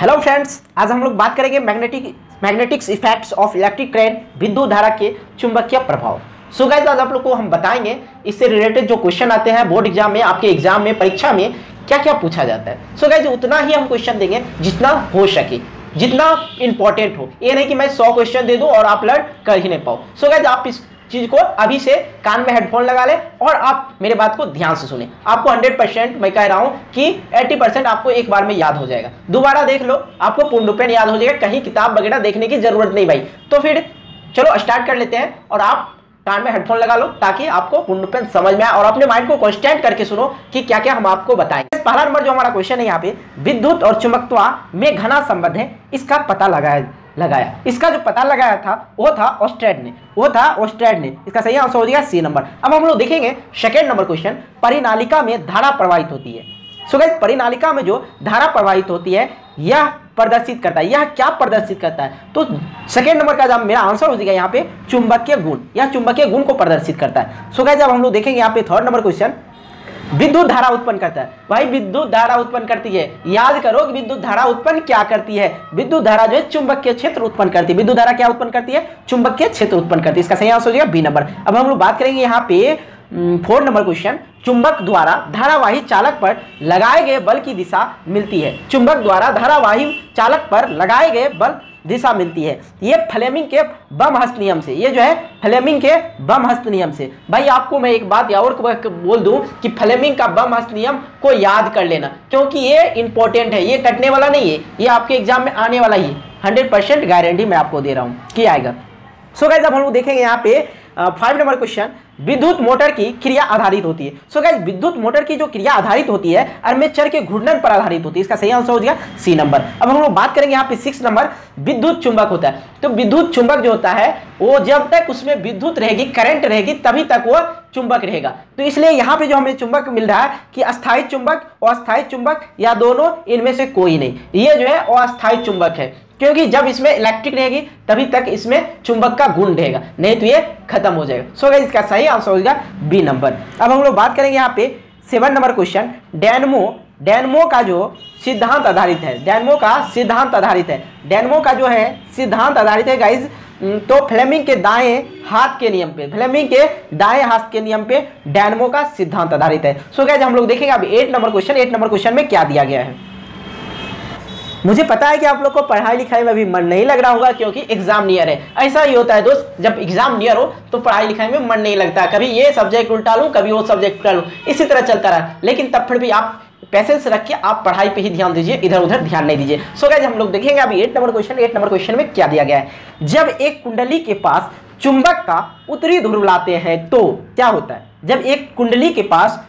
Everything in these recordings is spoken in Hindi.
हेलो फ्रेंड्स आज हम लोग बात करेंगे magnetic magnetics effects of electric current विद्युत धारा के चुंबकीय प्रभाव। सो गाइस आज आप लोग को हम बताएँगे, इससे रिलेटेड जो क्वेश्चन आते हैं बोर्ड एग्ज़ाम में, आपके एग्ज़ाम में, परीक्षा में क्या क्या पूछा जाता है। सो गाइस उतना ही हम क्वेश्चन देंगे, जितना हो सके, जितना इंपॉर्टेंट हो। ये नहीं कि मैं सौ क्वेश्चन दे दूँ और आप लर्न कर ही नहीं पाओ। सो गाइस आप इस चीज़ को अभी से कान में हेडफोन लगा ले और आप मेरे बात को ध्यान से सुने। आपको 100 परसेंट मैं कह रहा हूँ कि 80 परसेंट आपको एक बार में याद हो जाएगा। दोबारा देख लो, आपको पूर्णपेन याद हो जाएगा, कहीं किताब वगैरह देखने की ज़रूरत नहीं भाई। तो फिर चलो स्टार्ट कर लेते हैं और आप कान में हेडफोन लगा लो ताकि आपको पूर्णपेन समझ में आए और अपने माइंड को कॉन्स्टेंट करके सुनो कि क्या क्या हम आपको बताएँगे पहला नंबर जो हमारा क्वेश्चन है यहाँ पे, विद्युत और चुंबकत्व में घना संबंध है, इसका पता लगाया लगाया। इसका जो पता लगाया था, वो था ऑस्ट्रेड ने। वो था ऑस्ट्रेड ने। इसका सही आंसर हो जाएगा सी नंबर अब हम लोग देखेंगे सेकेंड नंबर क्वेश्चन परिनालिका में धारा प्रवाहित होती है। सो so परिनालिका में जो धारा प्रवाहित होती है, यह प्रदर्शित करता है। यह क्या प्रदर्शित करता है? तो सेकेंड नंबर का जब मेरा आंसर हो जाएगा यहाँ पे चुंबकीय गुण। यह चुंबकीय गुण को प्रदर्शित करता है। सो so जब हम लोग देखेंगे यहाँ पे थर्ड नंबर क्वेश्चन विद्युत धारा उत्पन्न करता है। भाई, विद्युत धारा उत्पन्न करती है। याद करो कि विद्युत धारा उत्पन्न क्या करती है? विद्युत धारा जो है, चुंबकीय क्षेत्र उत्पन्न करती है। विद्युत धारा क्या उत्पन्न करती है? चुंबकीय क्षेत्र उत्पन्न करती है। इसका सही आंसर हो जाएगा बी नंबर। अब हम लोग बात करेंगे यहाँ पे फोर नंबर क्वेश्चन। चुंबक द्वारा धारावाही चालक पर लगाए गए बल की दिशा मिलती है। चुंबक द्वारा धारावाही चालक पर लगाए गए बल दिशा मिलती है। ये फ्लेमिंग के बम हस्त नियम से, ये जो है फ्लेमिंग के बम हस्त नियम से। भाई, आपको मैं एक बात और बोल दूँ कि फ्लेमिंग का बम हस्त नियम को याद कर लेना, क्योंकि ये इंपॉर्टेंट है, ये कटने वाला नहीं है, ये आपके एग्ज़ाम में आने वाला ही है। हंड्रेड गारंटी मैं आपको दे रहा हूँ कि आएगा। सो so अब हम लोग देखेंगे यहाँ पे फाइव नंबर क्वेश्चन विद्युत मोटर की क्रिया आधारित होती है। सो गाइज़ विद्युत मोटर की जो क्रिया आधारित होती है अर्मेचर के घूर्णन पर आधारित होती है। इसका सही आंसर हो जाएगा सी नंबर अब हम लोग बात करेंगे यहाँ पे सिक्स नंबर विद्युत चुंबक होता है। तो विद्युत चुंबक जो होता है, वो जब तक उसमें विद्युत रहेगी करंट रहेगी, तभी तक वो चुंबक रहेगा। तो इसलिए यहाँ पे जो हमें चुंबक मिल रहा है कि अस्थायी चुंबक अस्थायी चुंबक, या दोनों, इनमें से कोई नहीं। ये जो है, अस्थायी चुंबक है। क्योंकि जब इसमें इलेक्ट्रिक रहेगी तभी तक इसमें चुंबक का गुण रहेगा। नहीं तो ये खत्म हो जाएगा। सो so, इसका सही आंसर होगा बी नंबर अब हम लोग बात करेंगे यहाँ पे seven number question dynamo dynamo का जो सिद्धांत आधारित है डैनमो का सिद्धांत आधारित है। डैनमो का जो है सिद्धांत आधारित है गाइज़ तो फ्लेमिंग के दाएँ हाथ के नियम पे फ्लेमिंग के दाएँ हाथ के नियम पे डैनमो का सिद्धांत आधारित है। सो so, हम लोग देखेंगे अभी eight number question eight number question में क्या दिया गया है। मुझे पता है कि आप लोग को पढ़ाई लिखाई में अभी मन नहीं लग रहा होगा क्योंकि एग्ज़ाम नियर है। ऐसा ही होता है दोस्त जब एग्ज़ाम नियर हो तो पढ़ाई लिखाई में मन नहीं लगता। कभी ये सब्जेक्ट उल्टा लूँ कभी वो सब्जेक्ट उल्टा लूँ इसी तरह चलता रहा। लेकिन तब फिर भी आप पैसेंस रख के आप पढ़ाई पे ही ध्यान दीजिए इधर उधर ध्यान नहीं दीजिए। सो so, हम लोग देखेंगे अभी eight number question eight number question में क्या दिया गया है। जब एक कुंडली के पास चुंबक का उत्तरी ध्रुव लाते हैं तो क्या होता है? जब एक कुंडली के पास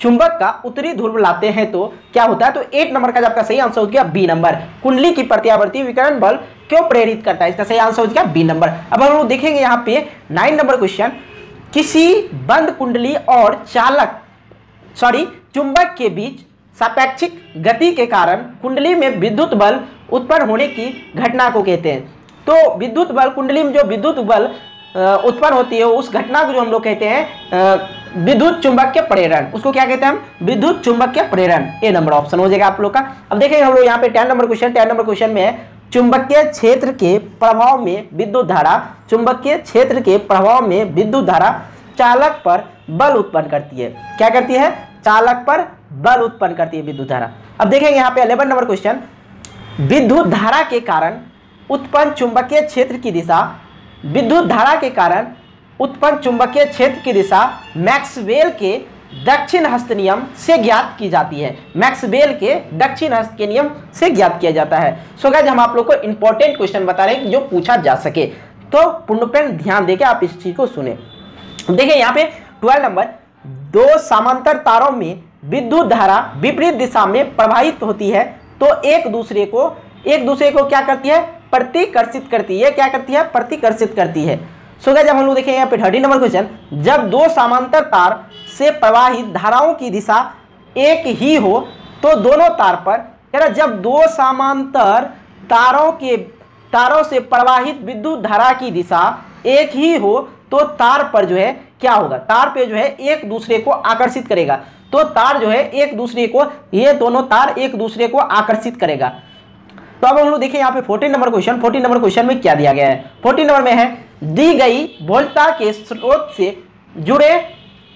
चुंबक का उत्तरी ध्रुव लाते हैं तो क्या होता है? तो एट नंबर का आपका सही आंसर हो गया बी नंबर। कुंडली की प्रत्यावर्ती विकरण बल क्यों प्रेरित करता है? इसका सही आंसर हो गया बी नंबर। अब हम लोग देखेंगे यहाँ पे नाइन नंबर क्वेश्चन किसी बंद कुंडली और चालक सॉरी चुंबक के बीच सापेक्षिक गति के कारण कुंडली में विद्युत बल उत्पन्न होने की घटना को कहते हैं। तो विद्युत बल, कुंडली में जो विद्युत बल उत्पन्न होती है, उस घटना को जो हम लोग कहते हैं विद्युत चुंबकीय प्रेरण। उसको क्या कहते हैं हम? विद्युत चुंबकीय प्रेरण। ए नंबर ऑप्शन हो जाएगा आप लोग का। अब देखेंगे हम लोग यहाँ पे ten number question ten number question में चुंबकीय क्षेत्र के प्रभाव में विद्युत धारा, चुंबकीय क्षेत्र के प्रभाव में विद्युत धारा चालक पर बल उत्पन्न करती है। क्या करती है? चालक पर बल उत्पन्न करती है विद्युत धारा। अब देखेंगे यहाँ पे अलेवन नंबर क्वेश्चन विद्युत धारा के कारण उत्पन्न चुंबकीय क्षेत्र की दिशा विद्युत धारा के कारण उत्पन्न चुंबकीय क्षेत्र की दिशा मैक्सवेल के दक्षिण हस्त नियम से ज्ञात की जाती है। मैक्सवेल के दक्षिण हस्त के नियम से ज्ञात किया जाता है। सो गाइज़ हम आप लोग को इंपॉर्टेंट क्वेश्चन बता रहे हैं जो पूछा जा सके। तो पूर्णपेन ध्यान देके आप इस चीज़ को सुने। देखिए, यहाँ पे ट्वेल्व नंबर दो समांतर तारों में विद्युत धारा विपरीत दिशा में प्रवाहित होती है तो एक दूसरे को, एक दूसरे को क्या करती है? प्रतिकर्षित करती है। क्या करती है? प्रतिकर्षित करती है। सो जब हम लोग देखें यहाँ पे थर्टी नंबर क्वेश्चन, जब दो समांतर तार से प्रवाहित धाराओं की दिशा एक ही हो तो दोनों तार पर, कह जब दो समांतर तारों के, तारों से प्रवाहित विद्युत धारा की दिशा एक ही हो तो तार पर जो है, क्या होगा? तार पे जो है, एक दूसरे को आकर्षित करेगा। तो तार जो है, एक दूसरे को, ये दोनों तार एक दूसरे को आकर्षित करेगा। तो अब हम लोग देखें यहाँ पे fourteen number question fourteen number question में क्या दिया गया है? फोर्टीन नंबर में है, दी गई वोल्टा के स्रोत से जुड़े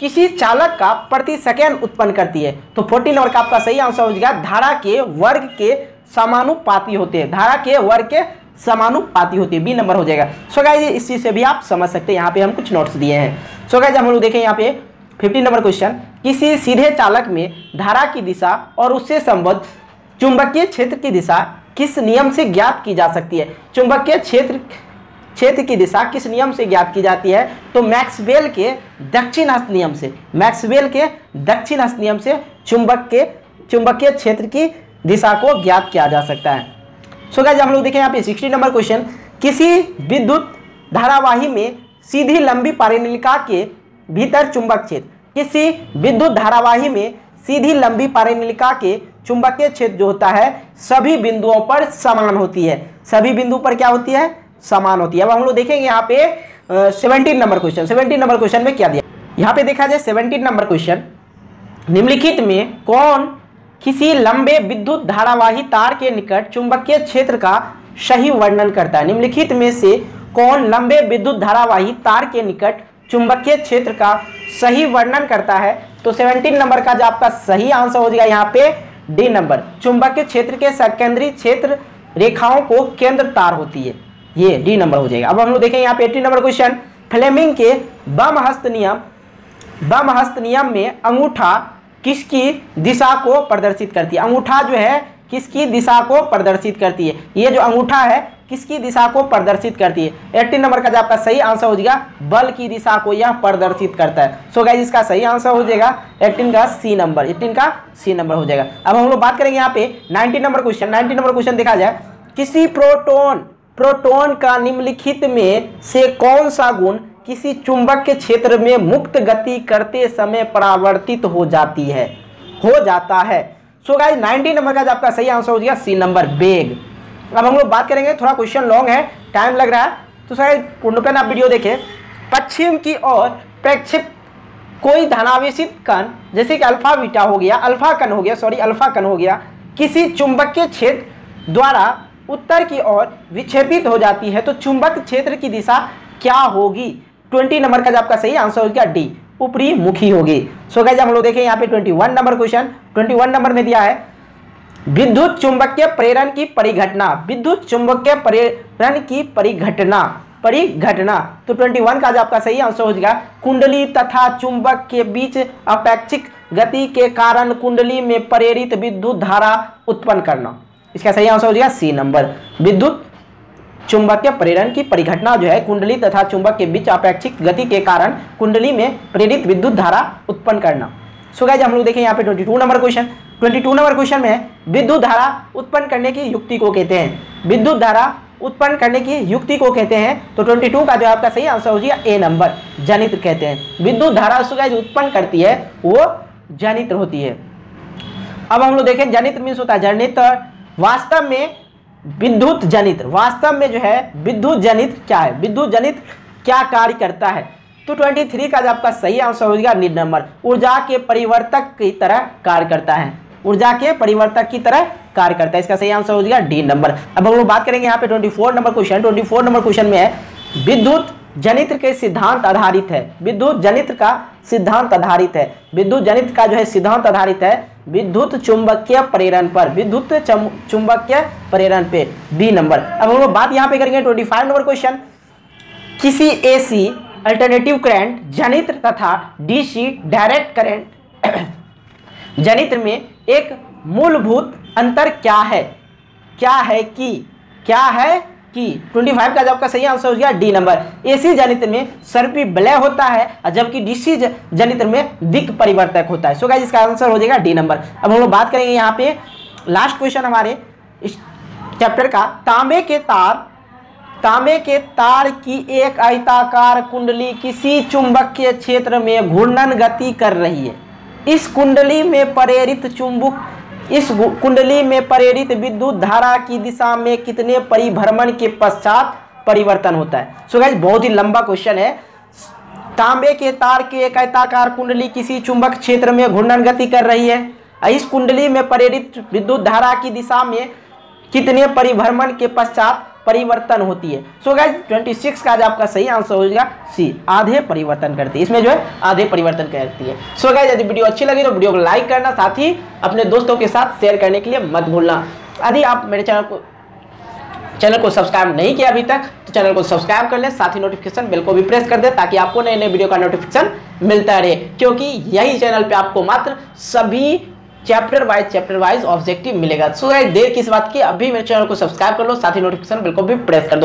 किसी चालक का प्रति सेकेंड उत्पन्न करती है। तो फोर्टीन नंबर का आपका सही आंसर हो जाएगा, धारा के वर्ग के समानुपाती होते हैं। धारा के वर्ग के समानुपाती होती है। बी नंबर हो जाएगा। सो गाइज़ इस चीज़ से भी आप समझ सकते हैं। यहाँ पे हम कुछ नोट्स दिए हैं। सो गाइज़ हम लोग देखें यहाँ पे फिफ्टीन नंबर क्वेश्चन किसी सीधे चालक में धारा की दिशा और उससे संबद्ध चुंबकीय क्षेत्र की दिशा किस नियम से ज्ञात की जा सकती है? चुंबकीय क्षेत्र क्षेत्र की दिशा किस नियम से ज्ञात की जाती है? तो मैक्सवेल के दक्षिण हस्त नियम से, मैक्सवेल के दक्षिण हस्त नियम से चुंबक के चुंबकीय क्षेत्र की दिशा को ज्ञात किया जा सकता है। सो गाइस हम लोग देखें यहाँ पे सिक्सटी नंबर क्वेश्चन किसी विद्युत धारावाही में सीधी लंबी पारिनिलिका के भीतर चुंबक क्षेत्र, किसी विद्युत धारावाही में सीधी लंबी पारिनिलिका के चुंबकीय क्षेत्र जो होता है, सभी बिंदुओं पर समान होती है। सभी बिंदु पर क्या होती है? समान होती है। अब हम लोग देखेंगे यहाँ पे seventeen number question seventeen number question में क्या दिया? यहाँ पे देखा जाए सेवनटीन नंबर क्वेश्चन निम्नलिखित में कौन किसी लंबे विद्युत धारावाही तार के निकट चुंबकीय क्षेत्र का सही वर्णन करता है? निम्नलिखित में से कौन लंबे विद्युत धारावाही तार के निकट चुंबकीय क्षेत्र का सही वर्णन करता है? तो 17 नंबर का जो आपका सही आंसर हो जाएगा यहाँ पे डी नंबर, चुंबकीय क्षेत्र के सकेंद्रीय क्षेत्र रेखाओं को केंद्र तार होती है। ये डी नंबर हो जाएगा। अब हम लोग देखें यहाँ पे नंबर क्वेश्चन। फ्लेमिंग के बम हस्त नियम बम हस्त नियम में अंगूठा किसकी दिशा को प्रदर्शित करती है? अंगूठा जो है किसकी दिशा को प्रदर्शित करती है? ये जो अंगूठा है, किसकी दिशा को प्रदर्शित करती है? एट्टीन नंबर का जो आपका सही आंसर हो जाएगा, बल की दिशा को यह प्रदर्शित करता है। सो so गाइज़ इसका सही आंसर हो जाएगा एट्टीन का सी नंबर एट्टीन का सी नंबर हो जाएगा। अब हम लोग बात करेंगे यहाँ पे nineteen number question nineteen number question देखा जाए। किसी प्रोटोन प्रोटोन का निम्नलिखित में से कौन सा गुण किसी चुंबक के क्षेत्र में मुक्त गति करते समय परावर्तित हो जाती है? हो जाता है। सो गाइज़ 90 नंबर का आपका सही आंसर हो गया सी नंबर बेग अब हम लोग बात करेंगे, थोड़ा क्वेश्चन लॉन्ग है टाइम लग रहा है। तो सर पूर्णपेन आप वीडियो देखें पश्चिम की ओर प्रेक्षित कोई धनावेशित कण, जैसे कि अल्फ़ा बीटा हो गया अल्फ़ा कण हो गया सॉरी अल्फ़ा कण हो गया, किसी चुंबकीय क्षेत्र द्वारा उत्तर की ओर विक्षेपित हो जाती है तो चुंबक क्षेत्र की दिशा क्या होगी? ट्वेंटी नंबर का जो आपका सही आंसर हो गया डी ऊपरी मुखी होगी। सो गाइज़ हम लोग देखें यहाँ पे twenty one number question twenty one number में दिया है, विद्युत चुंबकीय प्रेरण की परिघटना। विद्युत चुंबकीय प्रेरण की परिघटना परिघटना। तो 21 का जो आपका सही आंसर हो जाएगा। कुंडली तथा चुंबक के बीच अपेक्षिक गति के कारण कुंडली में प्रेरित विद्युत धारा उत्पन्न करना। इसका सही आंसर हो जाएगा सी नंबर विद्युत चुंबकीय प्रेरण की परिघटना जो है कुंडली तथा चुंबक के बीच अपेक्षिक गति के कारण कुंडली में प्रेरित विद्युत धारा उत्पन्न करना। सो गाइज़ हम लोग देखें यहाँ पे 22 नंबर क्वेश्चन 22 नंबर क्वेश्चन में विद्युत धारा उत्पन्न करने की युक्ति को कहते हैं। विद्युत धारा उत्पन्न करने की युक्ति को कहते हैं तो 22 का जो आपका सही आंसर हो जाएगा ए नंबर जनित्र कहते हैं। विद्युत धारा जो उत्पन्न करती है, वो जनित्र होती है। अब हम लोग देखें जनित्र मीन्स होता है जनित्र वास्तव में विद्युत जनित, वास्तव में जो है विद्युत जनित क्या है? विद्युत जनित क्या कार्य करता है? तो 23 का जो आपका सही आंसर हो जाएगा नीड नंबर ऊर्जा के परिवर्तक की तरह कार्य करता है। ऊर्जा के परिवर्तक की तरह कार्य करता है। इसका सही आंसर हो जाएगा डी नंबर अब हम लोग बात करेंगे यहाँ पे 24 नंबर क्वेश्चन 24 नंबर क्वेश्चन में है, विद्युत जनित्र के सिद्धांत आधारित है। विद्युत जनित्र का सिद्धांत आधारित है। विद्युत जनित्र का जो है सिद्धांत आधारित है विद्युत चुंबकीय प्रेरण पर, विद्युत चुंबकीय प्रेरण पे बी नंबर अब हम लोग बात यहाँ पे करेंगे 25 नंबर क्वेश्चन किसी एसी अल्टरनेटिव करंट जनित्र तथा डीसी डायरेक्ट करंट जनित्र में एक मूलभूत अंतर क्या है? क्या है कि? क्या है कि 25 का जब का सही आंसर हो गया डी नंबर एसी जनित्र में सर्पी विलय होता है, जबकि डीसी जनित्र में दिक परिवर्तक होता है. सो गाइस इसका आंसर हो जाएगा डी नंबर अब हम लोग बात करेंगे यहाँ पे लास्ट क्वेश्चन हमारे. इस चैप्टर का तांबे के तार, तांबे के तार की एक आयताकार कुंडली किसी चुंबकीय क्षेत्र में घूर्णन गति कर रही है. इस कुंडली में प्रेरित चुंबक इस कुंडली में प्रेरित विद्युत धारा की दिशा में कितने परिभ्रमण के पश्चात परिवर्तन होता है? सो गाइज़ बहुत ही लंबा क्वेश्चन है। तांबे के तार के एक आयताकार कुंडली किसी चुंबक क्षेत्र में घूर्णन गति कर रही है। इस कुंडली में प्रेरित विद्युत धारा की दिशा में कितने परिभ्रमण के पश्चात परिवर्तन होती है। सो गाइज़ 26 का आज आपका सही आंसर हो जाएगा सी आधे परिवर्तन करती है। इसमें जो है, आधे परिवर्तन करती है। सो गाइज़ यदि वीडियो अच्छी लगी तो वीडियो को लाइक करना, साथ ही अपने दोस्तों के साथ शेयर करने के लिए मत भूलना। यदि आप मेरे चैनल को चैनल को सब्सक्राइब नहीं किया अभी तक तो चैनल को सब्सक्राइब कर ले, साथ ही नोटिफिकेशन बिल को भी प्रेस कर दे, ताकि आपको नए नए वीडियो का नोटिफिकेशन मिलता रहे। क्योंकि यही चैनल पे आपको मात्र सभी chapter wise chapter wise objective मिलेगा। सो so, देर किस बात की? अभी मेरे चैनल को सब्सक्राइब कर लो साथ ही नोटिफिकेशन बिल्कुल भी प्रेस कर दो।